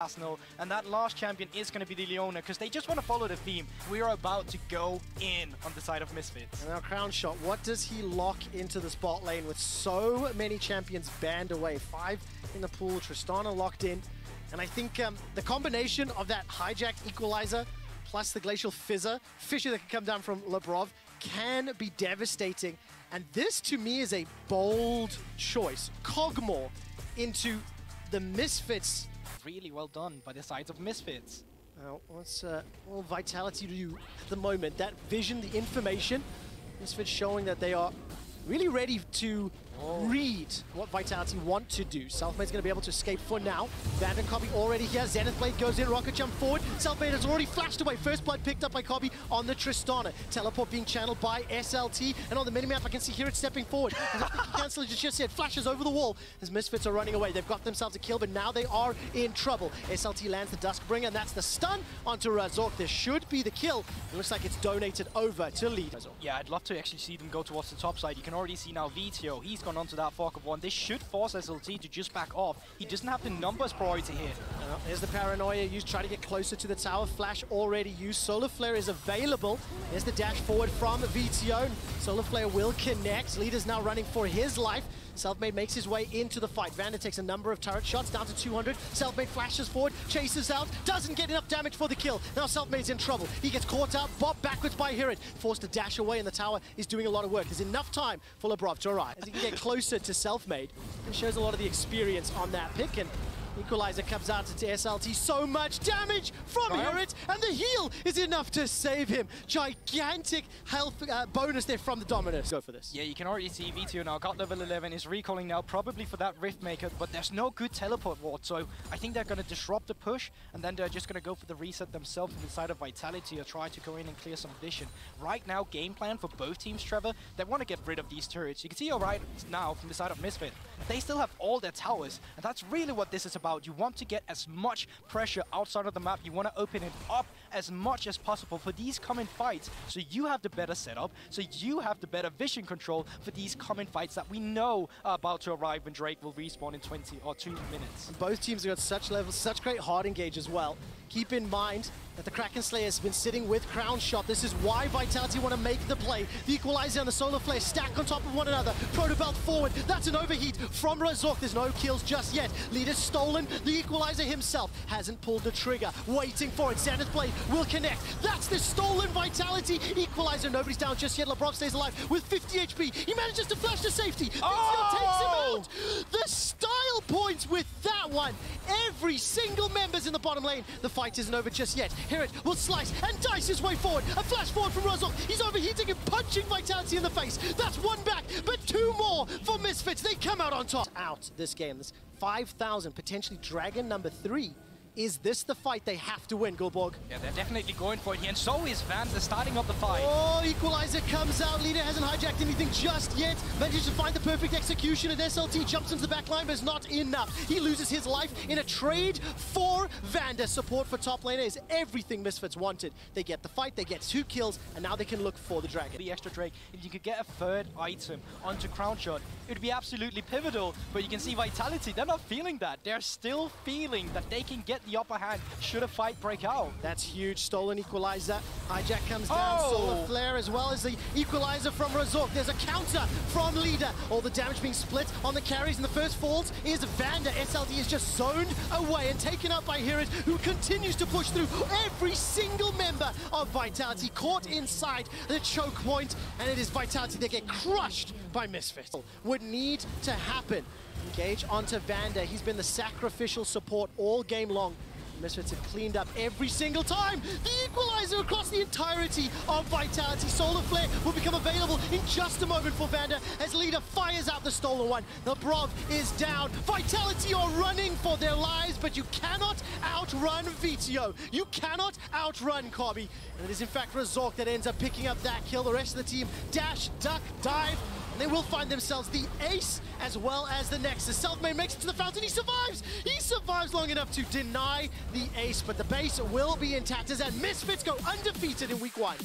Arsenal, and that last champion is going to be the Leona because they just want to follow the theme. We are about to go in on the side of Misfits. And now Crownshot, what does he lock into the spot lane with so many champions banned away? Five in the pool, Tristana locked in. And I think um, the combination of that hijack equalizer plus the Glacial Fizzer, Fissure that can come down from Labrov, can be devastating. And this to me is a bold choice. Kog'Maw into the Misfits Really well done by the sides of Misfits. What's uh, well, Vitality do at the moment? That vision, the information, Misfits showing that they are really ready to read what Vitality want to do. Selfmade's going to be able to escape for now. Vanden Kobbe already here. Zenith Blade goes in, rocket jump forward. Selfmade has already flashed away. First blood picked up by Kobbe on the Tristana. Teleport being channeled by SLT. And on the minimap, I can see here it's stepping forward. Cancel just just yet. Flashes over the wall as Misfits are running away. They've got themselves a kill, but now they are in trouble. SLT lands the Duskbringer, and that's the stun onto Razork. This should be the kill. It looks like it's donated over to lead. Yeah, I'd love to actually see them go towards the top side. You can already see now Vetheo. He's gone onto that Fog of One. This should force SLT to just back off. He doesn't have the numbers priority here. Uh, well, there's the paranoia used, try to get closer to the tower. Flash already used. Solar Flare is available. There's the dash forward from Vetheo. Solar Flare will connect. Leader's now running for his life. Selfmade makes his way into the fight. Vander takes a number of turret shots down to 200. Selfmade flashes forward, chases out, doesn't get enough damage for the kill. Now Selfmade's in trouble. He gets caught out, bobbed backwards by HiRit. Forced to dash away and the tower is doing a lot of work. There's enough time for Labrov to arrive. As he can get closer to Selfmade and shows a lot of the experience on that pick. And Equalizer comes out to SLT. So much damage from right. and the heal is enough to save him. Gigantic health uh, bonus there from the Dominus. Go for this. Yeah, you can already see Vetheo now got level 11, is recalling now probably for that Rift Maker, but there's no good teleport ward, so I think they're going to disrupt the push, and then they're just going to go for the reset themselves inside of Vitality or try to go in and clear some vision. Right now, game plan for both teams, Trevor, they want to get rid of these turrets. You can see all right now from the side of Misfit, they still have all their towers, and that's really what this is about about. You want to get as much pressure outside of the map. You want to open it up as much as possible for these coming fights. So you have the better setup. So you have the better vision control for these coming fights that we know are about to arrive when Drake will respawn in 20 or 2 minutes. Both teams have got such levels, such great hard engage as well. Keep in mind that the Kraken Slayer has been sitting with Crownshot. This is why Vitality want to make the play. The Equalizer and the Solar Flare stack on top of one another. Protobelt forward. That's an overheat from Razork. There's no kills just yet. Leader stolen. The Equalizer himself hasn't pulled the trigger. Waiting for it. Zenith Blade will connect. That's the stolen Vitality. Equalizer. Nobody's down just yet. Labrov stays alive with 50 HP. He manages to flash to safety. Oh! takes him out. The style points with that one. Every single member's in the bottom lane. The fight isn't over just yet. HiRit will slice and dice his way forward. A flash forward from Razork. He's overheating and punching Vitality in the face. That's one back, but two more for Misfits. They come out on top. Out this game. This 5,000, potentially Dragon number three is this the fight they have to win, Guldborg? Yeah, they're definitely going for it here, and so is Van. They're starting up the fight. Oh, Equalizer comes out. Leader hasn't hijacked anything just yet. Manages to find the perfect execution, and SLT jumps into the back line, but it's not enough. He loses his life in a trade for Vander. Support for top laner is everything Misfits wanted. They get the fight, they get two kills, and now they can look for the Dragon. The extra Drake, if you could get a third item onto Crownshot, it would be absolutely pivotal, but you can see Vitality, they're not feeling that. They're still feeling that they can get the upper hand should a fight break out. That's huge. Stolen equalizer. Hijack comes down. Oh. Solar Flare as well as the equalizer from Razork. There's a counter from Leader. All the damage being split on the carries and the first falls is Vander. SLT is just zoned away and taken up by HiRit, who continues to push through every single member of Vitality caught inside the choke point, and it is Vitality that get crushed by Misfit. Would need to happen Engage onto Vander. He's been the sacrificial support all game long. Misfits have cleaned up every single time. The equalizer across the entirety of Vitality. Solar Flare will become available in just a moment for Vander as Leader fires out the stolen one. Labrov is down. Vitality are running for their lives, but you cannot outrun Vetheo. You cannot outrun Kobbe. And it is in fact Razork that ends up picking up that kill. The rest of the team dash, duck, dive, they will find themselves the ace as well as the Nexus. Selfmade makes it to the fountain, he survives! He survives long enough to deny the ace, but the base will be intact as that Misfits go undefeated in week one.